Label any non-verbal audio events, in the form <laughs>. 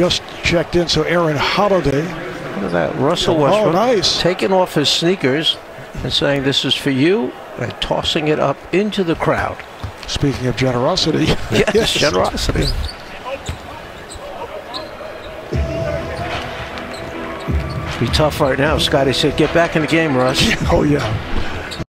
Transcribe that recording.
just checked in. So Aaron Holiday. Look at that. Russell Oh, nice. taking off his sneakers and saying, This is for you, and tossing it up into the crowd. Speaking of generosity. <laughs> <laughs> Yes, generosity. Be tough right now. Scotty said, Get back in the game, Russ. <laughs> Oh, yeah.